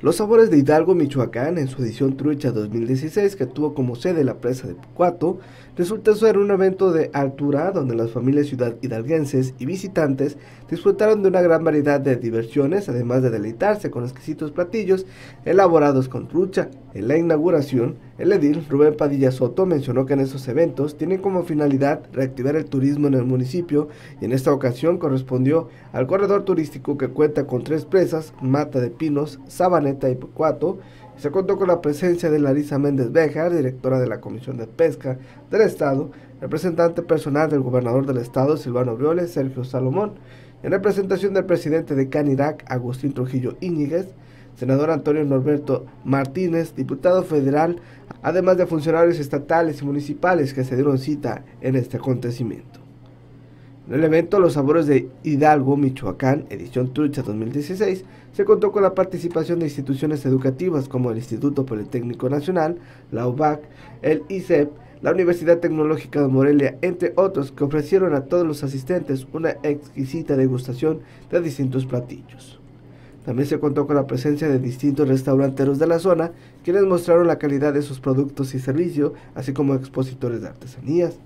Los Sabores de Hidalgo, Michoacán, en su edición Trucha 2016, que tuvo como sede la presa de Pucuato, resulta ser un evento de altura donde las familias ciudad hidalguenses y visitantes disfrutaron de una gran variedad de diversiones, además de deleitarse con exquisitos platillos elaborados con trucha. En la inauguración, el edil Rubén Padilla Soto mencionó que en estos eventos tienen como finalidad reactivar el turismo en el municipio y en esta ocasión correspondió al corredor turístico que cuenta con tres presas, Mata de Pinos, Sabana y Pucuato, se contó con la presencia de Larisa Méndez Bejar, directora de la Comisión de Pesca del Estado, representante personal del gobernador del Estado, Silvano Briones, Sergio Salomón, en representación del presidente de Canirac, Agustín Trujillo Íñiguez, senador Antonio Norberto Martínez, diputado federal, además de funcionarios estatales y municipales que se dieron cita en este acontecimiento. En el evento Los Sabores de Hidalgo, Michoacán, edición Trucha 2016, se contó con la participación de instituciones educativas como el Instituto Politécnico Nacional, la UBAC, el ICEP, la Universidad Tecnológica de Morelia, entre otros, que ofrecieron a todos los asistentes una exquisita degustación de distintos platillos. También se contó con la presencia de distintos restauranteros de la zona, quienes mostraron la calidad de sus productos y servicios, así como expositores de artesanías.